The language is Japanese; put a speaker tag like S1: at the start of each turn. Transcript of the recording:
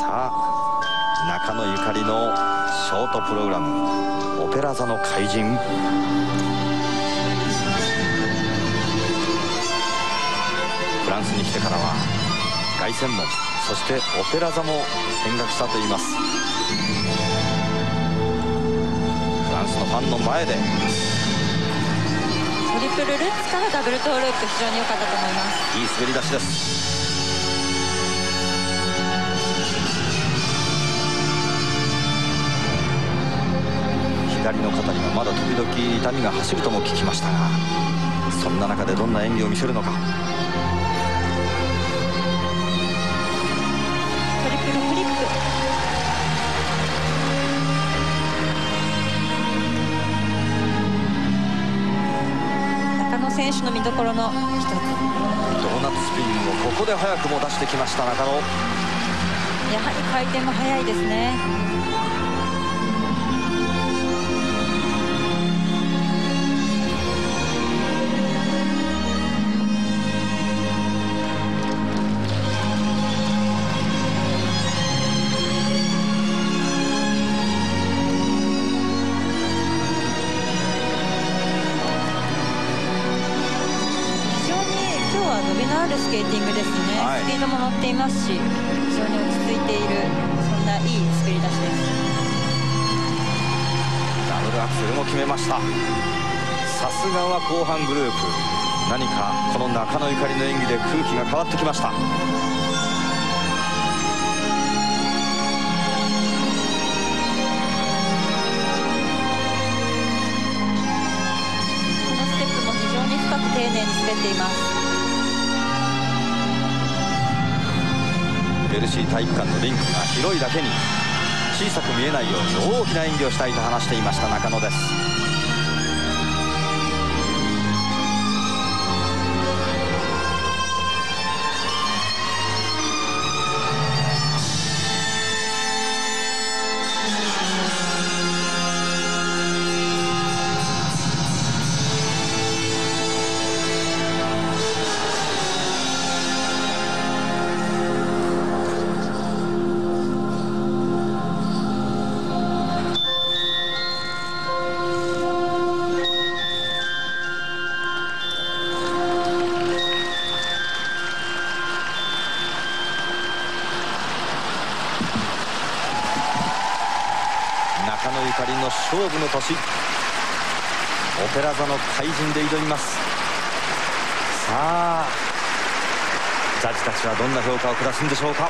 S1: さあ中野ゆかりのショートプログラム「オペラ座の怪人」フランスに来てからは凱旋門そしてオペラ座も見学したといいます。フランスのファンの前でト
S2: リプルルッツからダブルトーループ非常に良かったと思います。
S1: いい滑り出しです。左の肩にはまだ時々痛みが走るとも聞きましたがそんな中でどんな演技を見せるのか。
S2: 選手の見どころの一つ。ド
S1: ーナツスピンをここで早くも出してきました中野。
S2: やはり回転も速いですねスケーティングですね、はい、スピードも乗っていますし非常に落ち着いているそんないい滑り出しです。
S1: ダブルアクセルも決めました。さすがは後半グループ。何かこの中野ゆかりの演技で空気が変わってきました。
S2: 丁寧に滑っています
S1: ベルシー体育館のリンクが広いだけに小さく見えないように大きな演技をしたいと話していました中野です。野ゆかりの勝負の年。オペラ座の怪人で挑みます。さあジャッジたちはどんな評価を下すんでしょうか。